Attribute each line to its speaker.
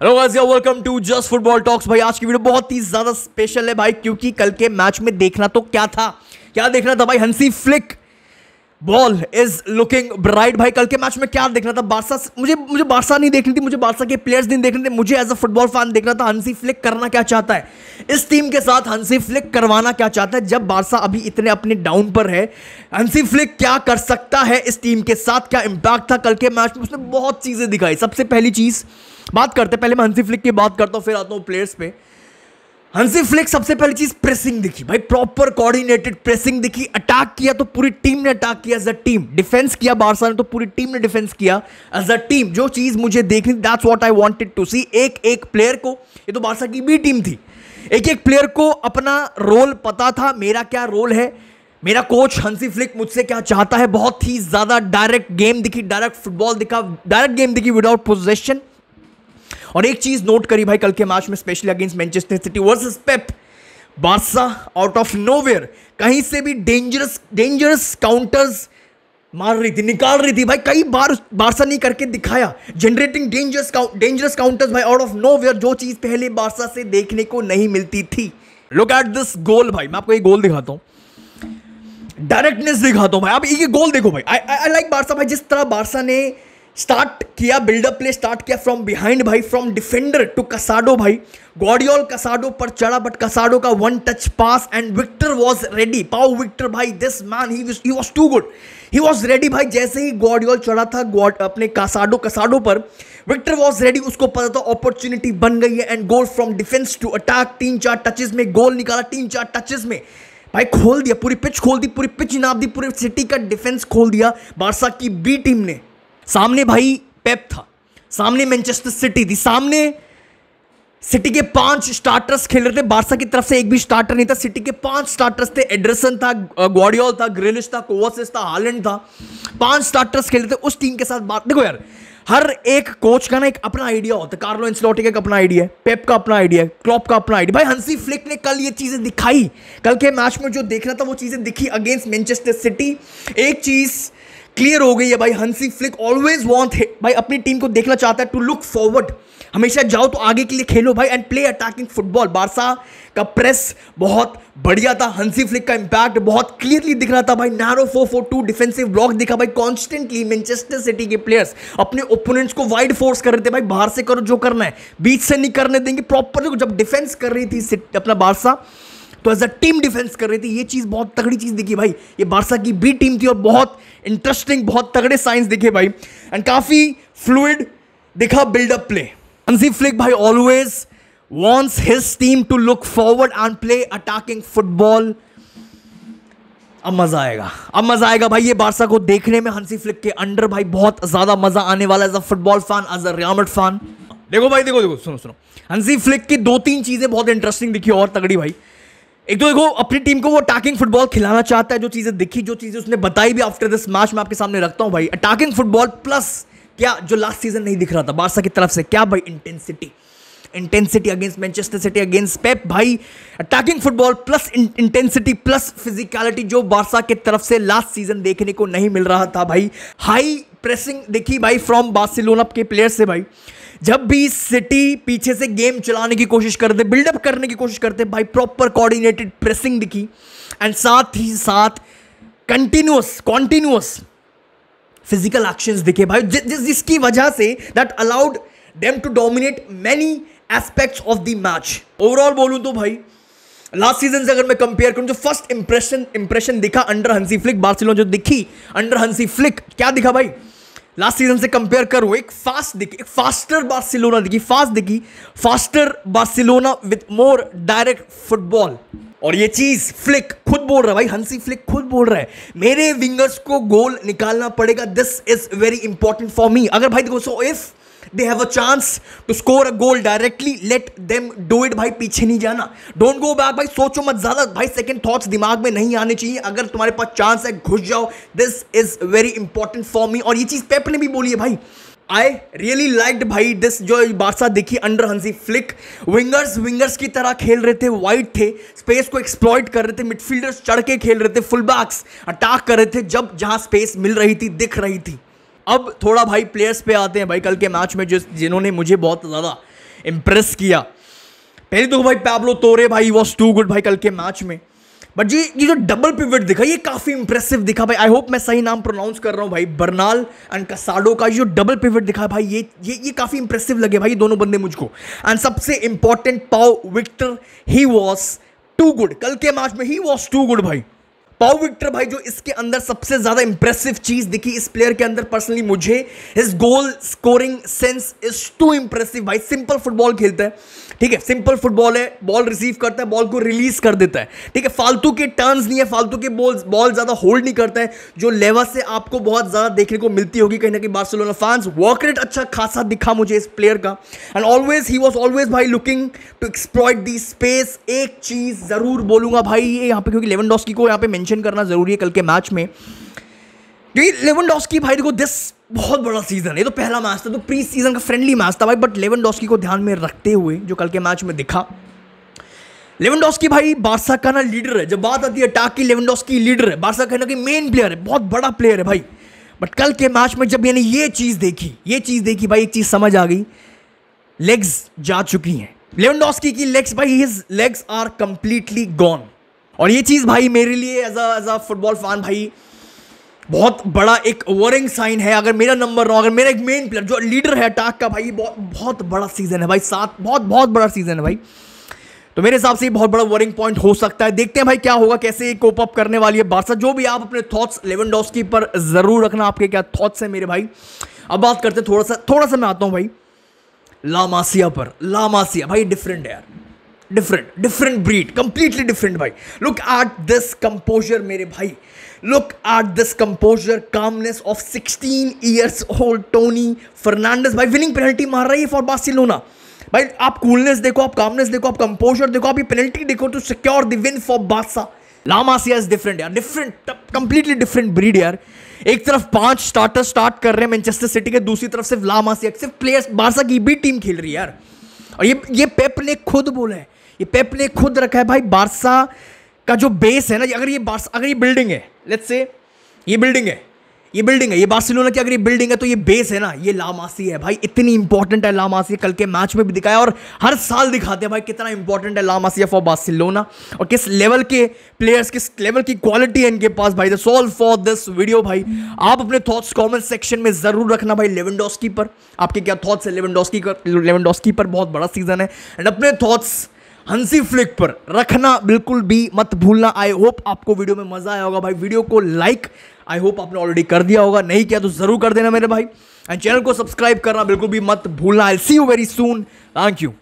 Speaker 1: Hello guys welcome to just football talks भाई, आज की वीडियो बहुत ही ज़्यादा स्पेशल है भाई, क्योंकि कल के मैच में देखना तो क्या था? क्या देखना था भाई? Hansi Flick ball is looking bright भाई, कल के मैच में क्या देखना था? बारसा मुझे मुझे बारसा नहीं देखनी थी, मुझे बारसा के प्लेयर्स नहीं देखने थे। मुझे एज अ फुटबॉल फ़ैन देखना था, हँसी फ्लिक करना क्या चाहता है? इस टीम के साथ हँसी फ्लिक करवाना क्या चाहता है? जब बारसा अभी इतने अपने डाउन पर है, हँसी फ्लिक क्या कर सकता है इस टीम के साथ? क्या इंपैक्ट था कल के मैच में? उसने बहुत चीज़ें दिखाई। सबसे पहली चीज़ बात करते, पहले मैं हँसी फ्लिक की बात करता हूँ, फिर आता हूँ प्लेयर्स पे। हँसी फ्लिक सबसे पहली चीज़ प्रेसिंग दिखी। भाई प्रॉपर कोऑर्डिनेटेड प्रेसिंग दिखी। अटैक किया तो पूरी टीम ने अटैक किया एज अ टीम डिफेंस किया बारसा ने तो पूरी टीम ने डिफेंस किया एज अ टीम जो चीज़ मुझे देखनी that's what I wanted to see एक एक प्लेयर को, ये तो बारसा की भी टीम थी। एक एक प्लेयर को अपना रोल पता था, मेरा क्या रोल है। मेरा कोच हँसी फ्लिक मुझसे क्या चाहता है। बहुत ही ज़्यादा डायरेक्ट गेम दिखी डायरेक्ट फुटबॉल दिखा डायरेक्ट गेम दिखी विदाउट पोजेशन और एक चीज़ नोट करी भाई, कल के मैच में specially against Manchester City versus Pep Barca out of nowhere कहीं से भी डेंजरस डेंजरस काउंटर्स मार रही थी, निकाल रही थी। भाई, कई बार बारसा नहीं करके दिखाया जनरेटिंग डेंजरस डेंजरस काउंटर्स भाई आउट ऑफ़ नोवेयर जो चीज़ पहले बारसा से देखने को नहीं मिलती थी। लुक एट दिस गोल भाई, मैं आपको एक गोल दिखाता हूँ। डायरेक्टनेस दिखाता हूँ भाई, आप ये गोल देखो भाई। आई आई लाइक बारसा भाई, जिस तरह बारसा ने स्टार्ट किया बिल्डअप प्ले स्टार्ट किया फ्रॉम बिहाइंड भाई फ्रॉम डिफेंडर टू कसाडो भाई। गॉडियोल कसाडो पर चढ़ा बट कसाडो का one touch pass and Victor was ready Pau Victor भाई this man he was too good he was ready भाई, जैसे ही गॉडियोल चढ़ा था गॉड अपने कसाडो कसाडो पर विक्टर वाज रेडी उसको पता था अपॉर्चुनिटी बन गई है and goal from defence to attack तीन चार टचेस में गोल निकाला, तीन चार टचेस में। भाई खोल दिया, पूरी पिच खोल दी, पूरी पिच नाप दी, पूरी सिटी का डिफेंस खोल दिया बारसा की बी टीम ने। सामने भाई पेप था, सामने मैनचेस्टर सिटी थी, सामने सिटी के पाँच स्टार्टर्स खेल रहे थे, बारसा की तरफ़ से एक भी स्टार्टर नहीं था, सिटी के पाँच स्टार्टर्स थे, एड्रेसन था ग्वाडियोल था, ग्रेलिश था, कोवासिस था, हालैंड था, पाँच स्टार्टर्स खेल रहे थे, उस टीम के साथ बात देखो यार, हर एक कोच का ना एक अपना आइडिया होता है कार्लो इंसलोटी का अपना आइडिया है पेप का अपना आइडिया है क्लॉप का अपना आइडिया भाई हँसी फ्लिक ने कल ये चीज़ें दिखाई, कल के मैच में जो देखना था, वो चीज़ें दिखी अगेंस्ट मैनचेस्टर सिटी एक चीज़ क्लियर हो गई है भाई, हँसी फ्लिक ऑलवेज वॉन्ट भाई, अपनी टीम को देखना चाहता है टू लुक फॉरवर्ड हमेशा जाओ तो आगे के लिए खेलो भाई and play attacking football Barca का प्रेस बहुत बढ़िया था, हँसी फ्लिक का इंपैक्ट बहुत क्लियरली दिख रहा था भाई। Narrow four four two defensive block दिखा भाई कॉन्स्टेंटली मैनचेस्टर सिटी के प्लेयर्स अपने ओपोनेंट्स को वाइड फोर्स कर रहे थे भाई। बाहर से करो, जो करना है, बीच से नहीं करने देंगे। प्रॉपर जब डिफेंस कर रही थी अपना बारसा तो एज अ टीम डिफेंस कर रही थी। ये चीज़ बहुत तगड़ी चीज़ दिखी भाई। ये बारसा की बी टीम थी और बहुत इंटरेस्टिंग बहुत तगड़े साइंस दिखे भाई। एंड काफ़ी फ्लूड दिखा बिल्डअप प्ले हँसी फ्लिक भाई always wants his team to look forward and play attacking football अब मज़ा आएगा। अब मज़ा आएगा भाई ये बारसा को देखने में। हँसी फ्लिक के अंडर भाई बहुत ज़्यादा मज़ा आने वाला as a football fan as a रियामट fan देखो भाई, देखो देखो, सुनो सुनो। हँसी फ्लिक की दो तीन चीज़ें बहुत इंटरेस्टिंग दिखी और तगड़ी भाई। एक तो देखो अपनी टीम को वो अटैकिंग फुटबॉल खिलाना चाहता है, जो चीज़ें दिखी, जो चीज़ें उसने बताई भी आफ्टर दिस मैच में आपके सामने रखता हूँ भाई। अटैकिंग फुटबॉल प्लस क्या, जो लास्ट सीज़न नहीं दिख रहा था बारसा की तरफ़ से, क्या भाई intensity intensity against Manchester City against Pep भाई attacking football plus intensity plus physicality जो बारसा की तरफ़ से लास्ट सीज़न देखने को नहीं मिल रहा था भाई। हाई प्रेसिंग देखी भाई फ्रॉम बार्सिलोना के प्लेयर से भाई। जब भी सिटी पीछे से गेम चलाने की कोशिश करते बिल्डअप करने की कोशिश करते, भाई प्रॉपर कोऑर्डिनेटेड प्रेसिंग दिखी। एंड साथ ही साथ कंटिन्यूस कॉन्टिन्यूस फ़िज़िकल एक्शंस दिखे भाई। जिसकी वजह से that allowed them to dominate many aspects of the match overall बोलूँ तो भाई लास्ट सीज़न से अगर मैं कंपेयर करूँ, जो फ़र्स्ट इंप्रेशन इंप्रेशन दिखा अंडर हँसी फ्लिक बार्सिलोना जो दिखी अंडर हँसी फ्लिक क्या दिखा भाई? लास्ट सीज़न से कंपेयर करो, एक फास्ट दिखी, एक फास्टर बार्सिलोना दिखी फास्ट दिखी faster Barcelona with more direct football और ये चीज़ फ्लिक खुद बोल रहा है भाई हँसी फ्लिक खुद बोल रहा है, मेरे विंगर्स को गोल निकालना पड़ेगा this is very important for me अगर भाई देखो so if they have a chance to score a goal directly let them do it भाई, पीछे नहीं जाना। डोंट गो बैक भाई, सोचो मत ज़्यादा। भाई सेकंड थॉट्स दिमाग में नहीं आने चाहिए। अगर तुम्हारे पास चांस है, घुस जाओ। This is very important for me और ये चीज़ पेप ने भी बोली है, भाई। आई रियली लाइक्ड भाई दिस जो बारसा देखी under Hansi Flick wingers wingers की तरह खेल रहे थे वाइट थे। स्पेस को एक्सप्लॉइट कर रहे थे। मिडफील्डर्स चढ़ के खेल रहे थे फुल बैक्स अटैक कर रहे थे। जब जहाँ स्पेस मिल रही थी, दिख रही थी। अब थोड़ा भाई प्लेयर्स पे आते हैं भाई, कल के मैच में जिस, जिन्होंने मुझे बहुत ज़्यादा इम्प्रेस किया। पहले तो भाई पैब्लो तोरे भाई वॉज़ टू गुड भाई कल के मैच में। बट ये ये जो डबल पिवट दिखा, ये काफ़ी इंप्रेसिव दिखा भाई। आई होप मैं सही नाम प्रोनाउंस कर रहा हूँ भाई बर्नाल एंड कसाडो का जो डबल पिवट दिखा भाई, ये ये ये काफ़ी इंप्रेसिव लगे भाई दोनों बंदे मुझको। एंड सबसे important Pau Victor he was too good कल के मैच में ही वॉज़ टू गुड भाई। पाउ विक्टर भाई, जो इसके अंदर सबसे ज़्यादा इंप्रेसिव चीज़ दिखी इस प्लेयर के अंदर पर्सनली मुझे his goal scoring sense is too impressive भाई। सिंपल फुटबॉल खेलता है, ठीक है? सिंपल फुटबॉल है बॉल रिसीव करता है बॉल को रिलीज़ कर देता है, ठीक है? फालतू के टर्न्स नहीं है, फालतू के बॉल बॉल ज़्यादा होल्ड नहीं करता है, जो लेवल से आपको बहुत ज़्यादा देखने को मिलती होगी कहीं ना कहीं बार्सिलोना फैंस वर्क रेट अच्छा खासा दिखा मुझे इस प्लेयर का। And always he was always भाई looking to exploit the space एक चीज़ ज़रूर बोलूँगा भाई, ये यहाँ पे, क्योंकि लेवन को यहाँ पे मेंशन करना ज़रूरी है कल के मैच में। क्योंकि लेवन डॉस्की भाई देखो दिस बहुत बड़ा सीज़न है। तो पहला मैच था तो प्री सीज़न का फ्रेंडली मैच था भाई बट लेवन डॉस्की को ध्यान में रखते हुए जो कल के मैच में दिखा। लेवन डॉस्की भाई बारसा का ना लीडर है। जब बात आती है अटैक की लेवन डॉस्की लीडर है बारसा का ना कि मेन प्लेयर है, बहुत बड़ा प्लेयर है भाई। बट कल के मैच में जब मैंने ये चीज़ देखी, ये चीज़ देखी भाई, एक चीज़ समझ आ गई। लेग्स जा चुकी हैं। लेवनडॉस्की की लेग्स भाई his legs are completely gone और ये चीज़ भाई मेरे लिए as as a football fan भाई, बहुत बड़ा एक वरिंग साइन है। अगर मेरा नंबर रहा अगर मेरा एक मेन प्लेयर जो लीडर है अटैक का भाई, बहुत बहुत बड़ा सीज़न है भाई, सात, बहुत बहुत बड़ा सीज़न है भाई। तो मेरे हिसाब से बहुत बड़ा वरिंग पॉइंट हो सकता है। देखते हैं भाई क्या होगा, कैसे कोप अप करने वाली है बारसा जो भी आप अपने थॉट्स लेवन डॉस्की पर ज़रूर रखना, आपके क्या थॉट्स हैं मेरे भाई। अब बात करते हैं थोड़ा सा थोड़ा सा मैं आता हूँ भाई। लामासिया पर लामासिया भाई डिफरेंट है यार। Different different breed completely different भाई लुक एट दिस कंपोजर मेरे भाई look at this composer calmness of 16 years old Toni Fernandes भाई विनिंग पेनल्टी मार रही है फॉर बार्सिलोना भाई आप कूलनेस देखो, आप कामनेस देखो, आप कंपोजर देखो, आप ये पेनल्टी देखो to secure the win for Barca La Masia is different यार. डिफरेंट कंप्लीटली डिफरेंट ब्रीड यार. एक तरफ़ पाँच स्टार्टर स्टार्ट कर रहे हैं मैनचेस्टर सिटी के, दूसरी तरफ़ सिर्फ़ लामासिया सिर्फ़ प्लेयर्स बारसा की भी टीम खेल रही है, यार. और ये ये पेप ने खुद बोला है ये पेप ने खुद रखा है भाई, बारसा का जो बेस है ना अगर ये बारसा, अगर ये बिल्डिंग है लेट्स से ये बिल्डिंग है, ये बिल्डिंग है, ये बार्सिलोना की अगर ये बिल्डिंग है तो ये बेस है ना, ये लामासी है भाई, इतनी इंपॉर्टेंट है लामासी, कल के मैच में भी दिखाया और हर साल दिखाते हैं भाई, कितना इंपॉर्टेंट है लामासी फॉर बार्सिलोना और किस लेवल के प्लेयर्स किस लेवल की क्वालिटी है इनके पास भाई that's all for this video भाई। आप अपने थॉट्स कॉमेंट सेक्शन में ज़रूर रखना भाई लेवनडॉस्की पर। आपके क्या थॉट्स है लेवनडॉस्की लेवनडॉस्की पर? बहुत बड़ा सीज़न है। एंड अपने थॉट्स हँसी फ्लिक पर। रखना बिल्कुल भी मत भूलना। आई होप आपको वीडियो में मज़ा आया होगा भाई। वीडियो को लाइक आई होप आपने ऑलरेडी कर दिया होगा। नहीं किया तो ज़रूर कर देना मेरे भाई। एंड चैनल को सब्सक्राइब करना बिल्कुल भी मत भूलना। I see you very soon thank you